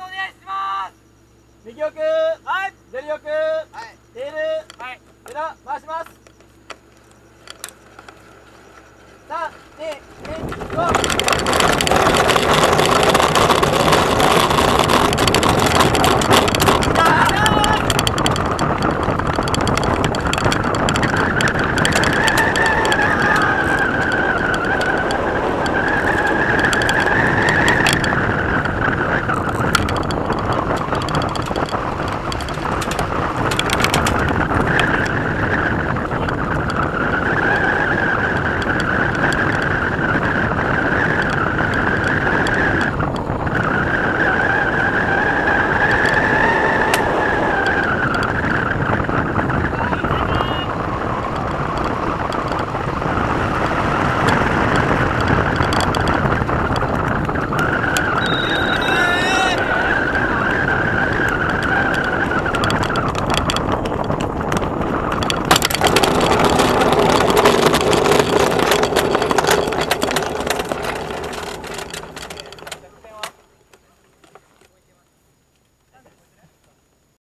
お願いします。右奥はい左奥はいテールはい裏回します。さあ、で、で、